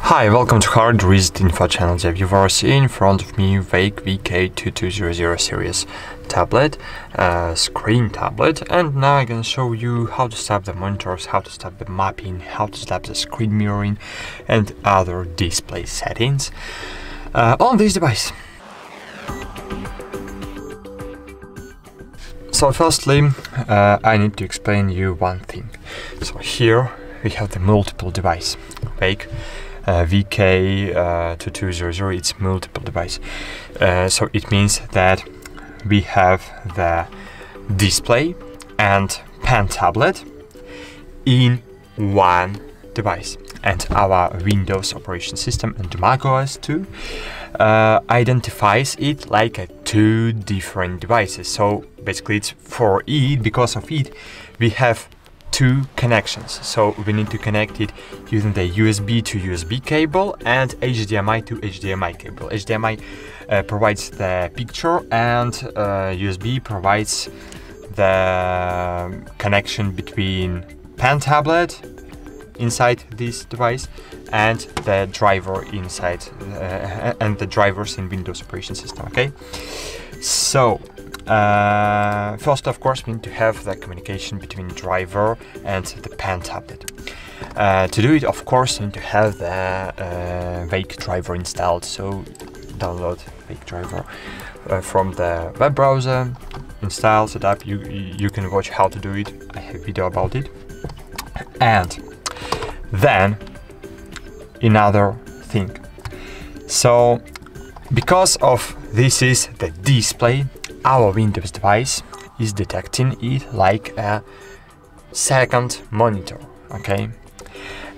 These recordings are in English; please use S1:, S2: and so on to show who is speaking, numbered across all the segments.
S1: Hi, welcome to Hard Reset Info channel. The viewers in front of me Veikk VK2200 series tablet, uh, screen tablet, and now I'm gonna show you how to set the monitors, how to set the mapping, how to set the screen mirroring, and other display settings uh, on this device. So firstly, uh, I need to explain you one thing. So here we have the multiple device, Veikk uh, VK2200, uh, it's multiple device. Uh, so it means that we have the display and pen tablet in one device and our Windows operation system and macOS too uh, identifies it like a two different devices. So basically it's for it, because of it, we have two connections. So we need to connect it using the USB to USB cable and HDMI to HDMI cable. HDMI uh, provides the picture and uh, USB provides the connection between pen tablet inside this device and the driver inside uh, and the drivers in Windows operation system okay so uh, first of course we need to have the communication between driver and the pen tablet. Uh, to do it of course you need to have the uh, Veikk driver installed. So download Veikk driver uh, from the web browser install setup you you can watch how to do it. I have video about it. And then another thing. So because of this is the display, our Windows device is detecting it like a second monitor, okay?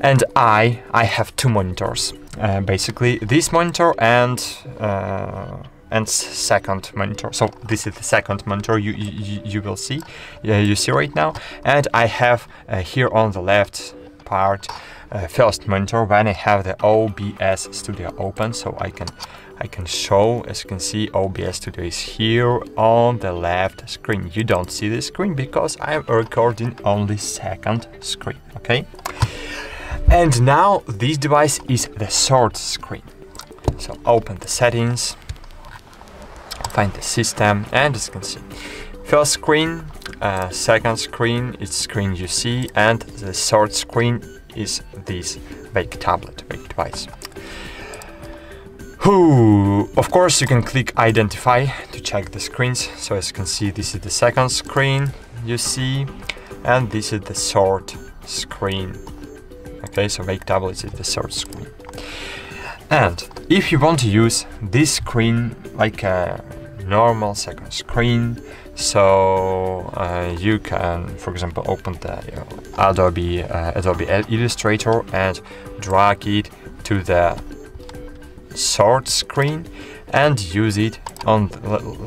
S1: And I, I have two monitors, uh, basically this monitor and uh, and second monitor. So this is the second monitor you you, you will see, uh, you see right now, and I have uh, here on the left part uh, first monitor when I have the OBS Studio open so I can I can show as you can see OBS Studio is here on the left screen. You don't see the screen because I'm recording only second screen okay? And now this device is the third screen. So open the settings find the system and as you can see first screen uh, second screen is screen you see and the third screen is this Veikk tablet, Veikk device. Of course you can click identify to check the screens. So as you can see this is the second screen you see and this is the third screen. Okay so make tablet is the third screen. And if you want to use this screen like a normal second screen so uh, you can, for example, open the Adobe uh, Adobe Illustrator and drag it to the third screen and use it on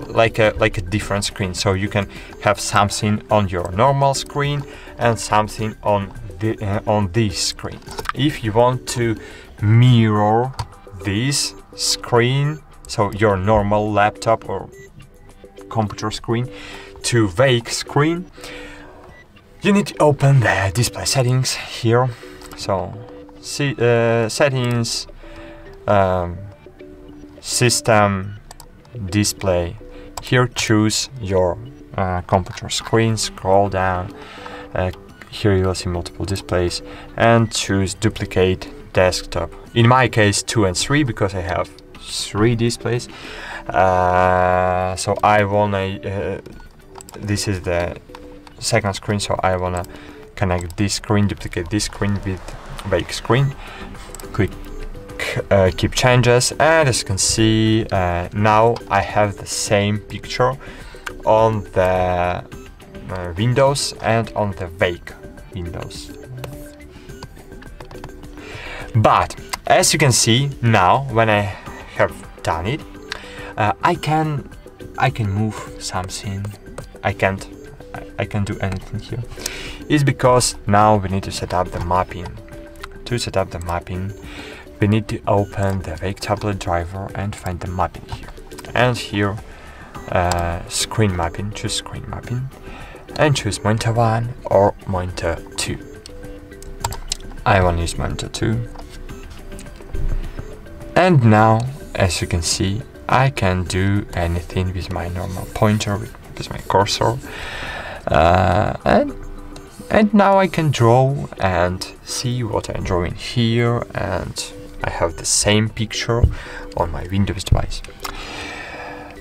S1: like a like a different screen. So you can have something on your normal screen and something on the uh, on this screen. If you want to mirror this screen, so your normal laptop or computer screen to Veikk screen, you need to open the display settings here. So, see, uh, settings, um, system, display. Here choose your uh, computer screen, scroll down. Uh, here you will see multiple displays and choose duplicate desktop. In my case, two and three because I have three displays. Uh, so I wanna, uh, this is the second screen, so I wanna connect this screen, duplicate this screen with Veikk screen. Click uh, keep changes and as you can see uh, now I have the same picture on the uh, Windows and on the Veikk Windows. But as you can see now when I have done it uh, I can I can move something. I can't I, I can do anything here. Is because now we need to set up the mapping. To set up the mapping we need to open the Veikk tablet driver and find the mapping here. And here uh, screen mapping choose screen mapping and choose monitor 1 or monitor 2 I want to use monitor 2 and now as you can see I can do anything with my normal pointer with, with my cursor. Uh, and and now I can draw and see what I'm drawing here and I have the same picture on my Windows device.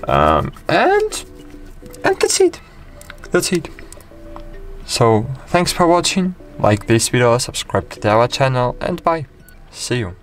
S1: Um, and and that's it. That's it. So thanks for watching. Like this video subscribe to our channel and bye. See you